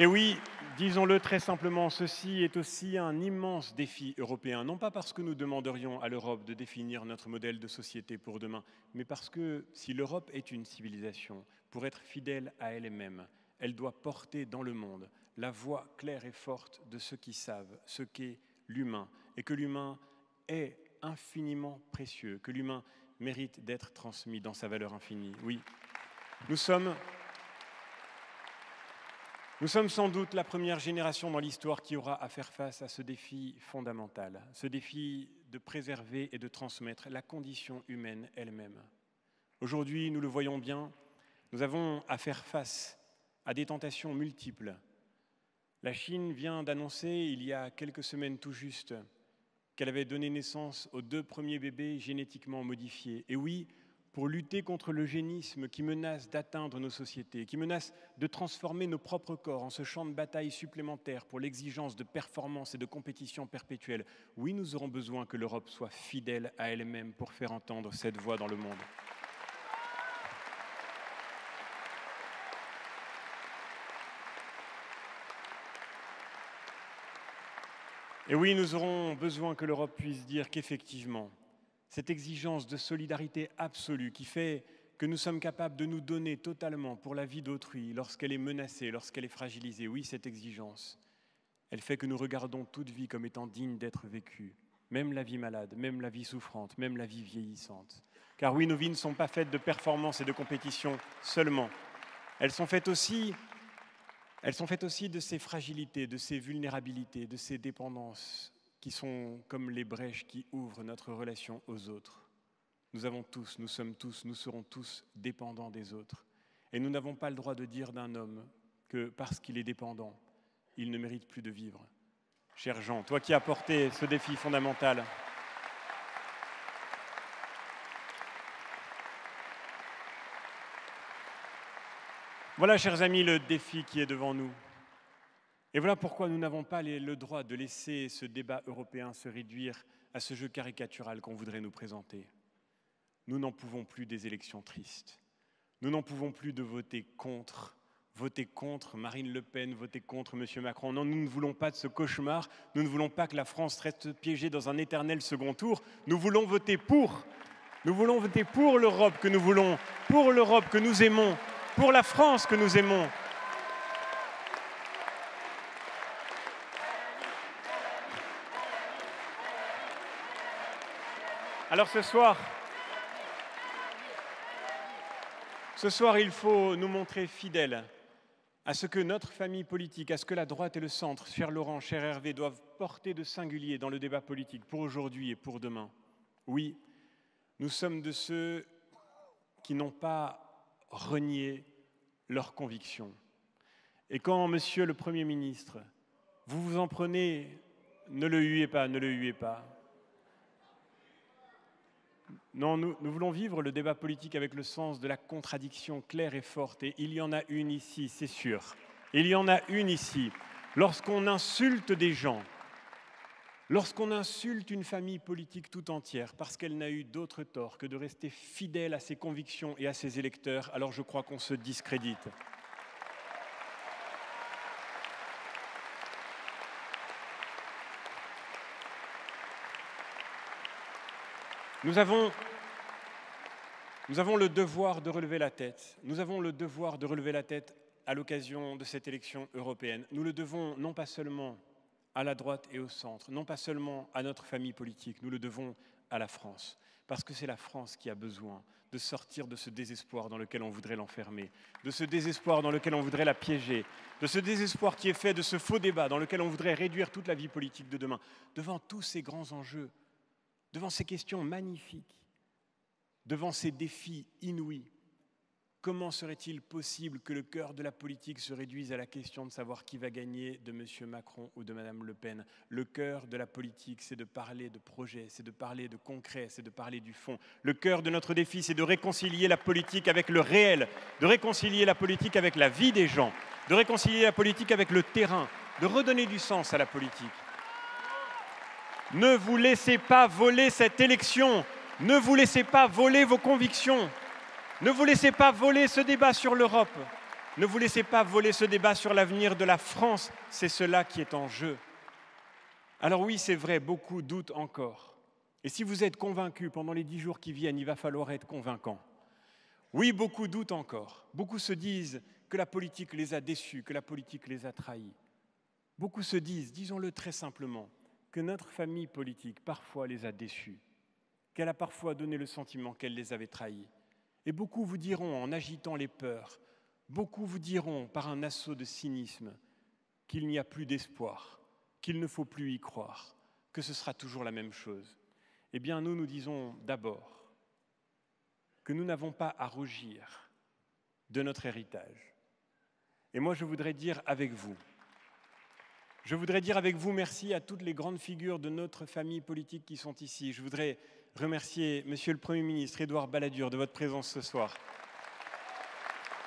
Speaker 2: Et oui, disons-le très simplement, ceci est aussi un immense défi européen, non pas parce que nous demanderions à l'Europe de définir notre modèle de société pour demain, mais parce que si l'Europe est une civilisation, pour être fidèle à elle-même, elle doit porter dans le monde la voix claire et forte de ceux qui savent ce qu'est l'humain et que l'humain est infiniment précieux, que l'humain mérite d'être transmis dans sa valeur infinie. Oui, nous sommes, nous sommes sans doute la première génération dans l'histoire qui aura à faire face à ce défi fondamental, ce défi de préserver et de transmettre la condition humaine elle-même. Aujourd'hui, nous le voyons bien, nous avons à faire face à des tentations multiples. La Chine vient d'annoncer, il y a quelques semaines tout juste, qu'elle avait donné naissance aux deux premiers bébés génétiquement modifiés. Et oui, pour lutter contre l'eugénisme qui menace d'atteindre nos sociétés, qui menace de transformer nos propres corps en ce champ de bataille supplémentaire pour l'exigence de performance et de compétition perpétuelle, oui, nous aurons besoin que l'Europe soit fidèle à elle-même pour faire entendre cette voix dans le monde. Et oui, nous aurons besoin que l'Europe puisse dire qu'effectivement, cette exigence de solidarité absolue qui fait que nous sommes capables de nous donner totalement pour la vie d'autrui lorsqu'elle est menacée, lorsqu'elle est fragilisée, oui, cette exigence, elle fait que nous regardons toute vie comme étant digne d'être vécue, même la vie malade, même la vie souffrante, même la vie vieillissante. Car oui, nos vies ne sont pas faites de performance et de compétition seulement. Elles sont faites aussi elles sont faites aussi de ces fragilités, de ces vulnérabilités, de ces dépendances qui sont comme les brèches qui ouvrent notre relation aux autres. Nous avons tous, nous sommes tous, nous serons tous dépendants des autres. Et nous n'avons pas le droit de dire d'un homme que parce qu'il est dépendant, il ne mérite plus de vivre. Cher Jean, toi qui as porté ce défi fondamental, Voilà, chers amis, le défi qui est devant nous. Et voilà pourquoi nous n'avons pas le droit de laisser ce débat européen se réduire à ce jeu caricatural qu'on voudrait nous présenter. Nous n'en pouvons plus des élections tristes. Nous n'en pouvons plus de voter contre, voter contre Marine Le Pen, voter contre M. Macron. Non, nous ne voulons pas de ce cauchemar. Nous ne voulons pas que la France reste piégée dans un éternel second tour. Nous voulons voter pour. Nous voulons voter pour l'Europe que nous voulons, pour l'Europe que nous aimons, pour la France que nous aimons. Alors ce soir, il faut nous montrer fidèles à ce que notre famille politique, à ce que la droite et le centre, cher Laurent, cher Hervé, doivent porter de singulier dans le débat politique pour aujourd'hui et pour demain. Oui, nous sommes de ceux qui n'ont pas renier leurs convictions. Et quand, monsieur le Premier ministre, vous vous en prenez, ne le huez pas, ne le huez pas. Non, nous, nous, voulons vivre le débat politique avec le sens de la contradiction claire et forte. Et il y en a une ici, c'est sûr. Il y en a une ici. Lorsqu'on insulte des gens, Lorsqu'on insulte une famille politique tout entière parce qu'elle n'a eu d'autre tort que de rester fidèle à ses convictions et à ses électeurs, alors je crois qu'on se discrédite. Nous avons, nous avons le devoir de relever la tête. Nous avons le devoir de relever la tête à l'occasion de cette élection européenne. Nous le devons non pas seulement à la droite et au centre, non pas seulement à notre famille politique, nous le devons à la France, parce que c'est la France qui a besoin de sortir de ce désespoir dans lequel on voudrait l'enfermer, de ce désespoir dans lequel on voudrait la piéger, de ce désespoir qui est fait de ce faux débat dans lequel on voudrait réduire toute la vie politique de demain, devant tous ces grands enjeux, devant ces questions magnifiques, devant ces défis inouïs. Comment serait-il possible que le cœur de la politique se réduise à la question de savoir qui va gagner de M. Macron ou de Mme Le Pen? Le cœur de la politique, c'est de parler de projet, c'est de parler de concret, c'est de parler du fond. Le cœur de notre défi, c'est de réconcilier la politique avec le réel, de réconcilier la politique avec la vie des gens, de réconcilier la politique avec le terrain, de redonner du sens à la politique. Ne vous laissez pas voler cette élection, ne vous laissez pas voler vos convictions. Ne vous laissez pas voler ce débat sur l'Europe. Ne vous laissez pas voler ce débat sur l'avenir de la France, c'est cela qui est en jeu. Alors oui, c'est vrai, beaucoup doutent encore. Et si vous êtes convaincus pendant les dix jours qui viennent, il va falloir être convaincant. Oui, beaucoup doutent encore. Beaucoup se disent que la politique les a déçus, que la politique les a trahis. Beaucoup se disent, disons-le très simplement, que notre famille politique parfois les a déçus, qu'elle a parfois donné le sentiment qu'elle les avait trahis. Et beaucoup vous diront, en agitant les peurs, beaucoup vous diront par un assaut de cynisme, qu'il n'y a plus d'espoir, qu'il ne faut plus y croire, que ce sera toujours la même chose. Eh bien, nous, nous disons d'abord que nous n'avons pas à rougir de notre héritage. Et moi, je voudrais dire avec vous, je voudrais dire avec vous merci à toutes les grandes figures de notre famille politique qui sont ici. Je voudrais remercier Monsieur le Premier ministre Édouard Balladur de votre présence ce soir.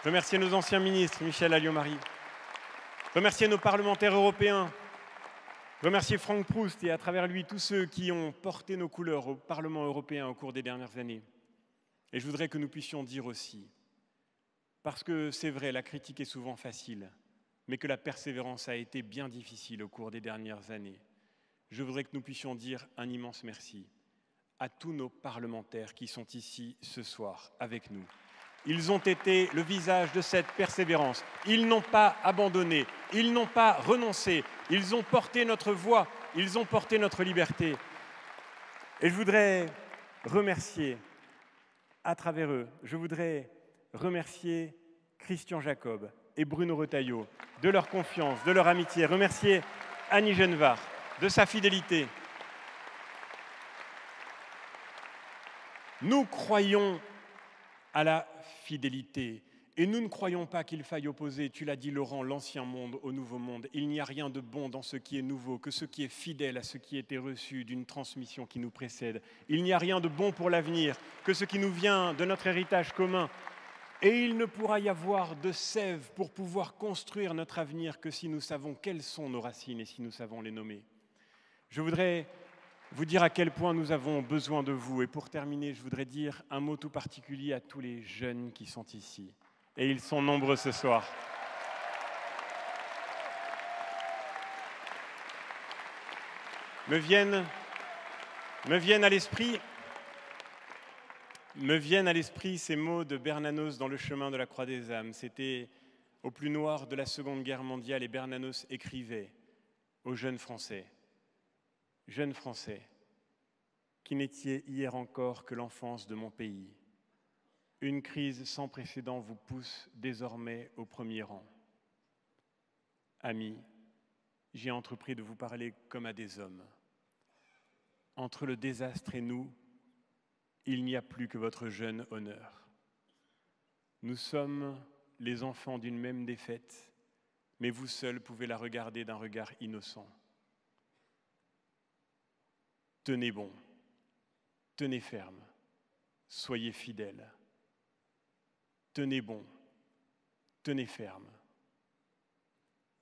Speaker 2: Remercier nos anciens ministres, Michel Alliot-Marie. Remercier nos parlementaires européens. Remercier Franck Proust et à travers lui tous ceux qui ont porté nos couleurs au Parlement européen au cours des dernières années. Et je voudrais que nous puissions dire aussi, parce que c'est vrai, la critique est souvent facile, mais que la persévérance a été bien difficile au cours des dernières années. Je voudrais que nous puissions dire un immense merci à tous nos parlementaires qui sont ici ce soir avec nous. Ils ont été le visage de cette persévérance. Ils n'ont pas abandonné, ils n'ont pas renoncé, ils ont porté notre voix, ils ont porté notre liberté. Et je voudrais remercier, à travers eux, je voudrais remercier Christian Jacob, et Bruno Retailleau de leur confiance, de leur amitié. Remercier Annie Genevard de sa fidélité. Nous croyons à la fidélité et nous ne croyons pas qu'il faille opposer, tu l'as dit Laurent, l'ancien monde au nouveau monde. Il n'y a rien de bon dans ce qui est nouveau, que ce qui est fidèle à ce qui été reçu d'une transmission qui nous précède. Il n'y a rien de bon pour l'avenir, que ce qui nous vient de notre héritage commun. Et il ne pourra y avoir de sève pour pouvoir construire notre avenir que si nous savons quelles sont nos racines et si nous savons les nommer. Je voudrais vous dire à quel point nous avons besoin de vous. Et pour terminer, je voudrais dire un mot tout particulier à tous les jeunes qui sont ici. Et ils sont nombreux ce soir. Me viennent, me viennent à l'esprit me viennent à l'esprit ces mots de Bernanos dans Le chemin de la croix des âmes. C'était au plus noir de la Seconde Guerre mondiale et Bernanos écrivait aux jeunes Français, jeunes Français, qui n'étiez hier encore que l'enfance de mon pays. Une crise sans précédent vous pousse désormais au premier rang. Amis, j'ai entrepris de vous parler comme à des hommes. Entre le désastre et nous, il n'y a plus que votre jeune honneur. Nous sommes les enfants d'une même défaite, mais vous seuls pouvez la regarder d'un regard innocent. Tenez bon, tenez ferme, soyez fidèles. Tenez bon, tenez ferme.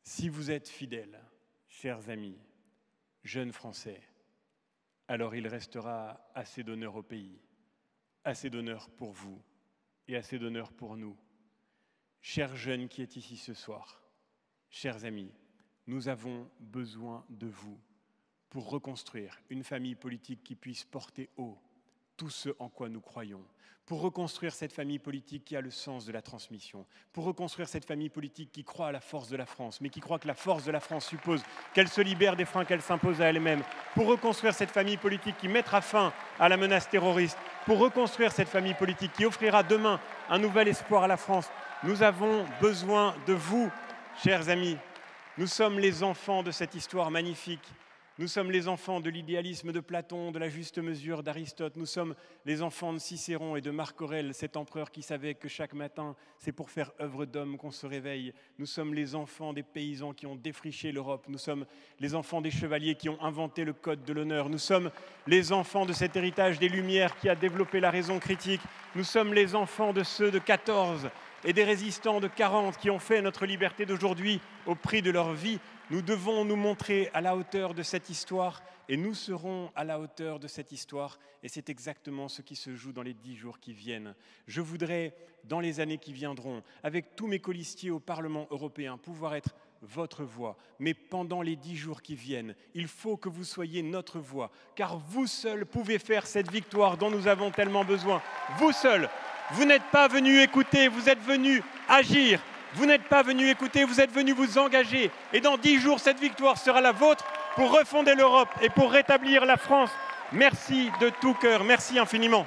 Speaker 2: Si vous êtes fidèles, chers amis, jeunes Français, alors il restera assez d'honneur au pays assez d'honneur pour vous et assez d'honneur pour nous. Chers jeunes qui êtes ici ce soir, chers amis, nous avons besoin de vous pour reconstruire une famille politique qui puisse porter haut tout ce en quoi nous croyons, pour reconstruire cette famille politique qui a le sens de la transmission, pour reconstruire cette famille politique qui croit à la force de la France, mais qui croit que la force de la France suppose qu'elle se libère des freins qu'elle s'impose à elle-même, pour reconstruire cette famille politique qui mettra fin à la menace terroriste, pour reconstruire cette famille politique qui offrira demain un nouvel espoir à la France. Nous avons besoin de vous, chers amis. Nous sommes les enfants de cette histoire magnifique nous sommes les enfants de l'idéalisme de Platon, de la juste mesure d'Aristote. Nous sommes les enfants de Cicéron et de Marc Aurèle, cet empereur qui savait que chaque matin, c'est pour faire œuvre d'homme qu'on se réveille. Nous sommes les enfants des paysans qui ont défriché l'Europe. Nous sommes les enfants des chevaliers qui ont inventé le code de l'honneur. Nous sommes les enfants de cet héritage des Lumières qui a développé la raison critique. Nous sommes les enfants de ceux de 14 et des résistants de 40 qui ont fait notre liberté d'aujourd'hui au prix de leur vie. Nous devons nous montrer à la hauteur de cette histoire et nous serons à la hauteur de cette histoire. Et c'est exactement ce qui se joue dans les dix jours qui viennent. Je voudrais, dans les années qui viendront, avec tous mes colistiers au Parlement européen, pouvoir être votre voix. Mais pendant les dix jours qui viennent, il faut que vous soyez notre voix, car vous seul pouvez faire cette victoire dont nous avons tellement besoin. Vous seul. Vous n'êtes pas venu écouter, vous êtes venu agir. Vous n'êtes pas venu écouter, vous êtes venu vous engager. Et dans dix jours, cette victoire sera la vôtre pour refonder l'Europe et pour rétablir la France. Merci de tout cœur. Merci infiniment.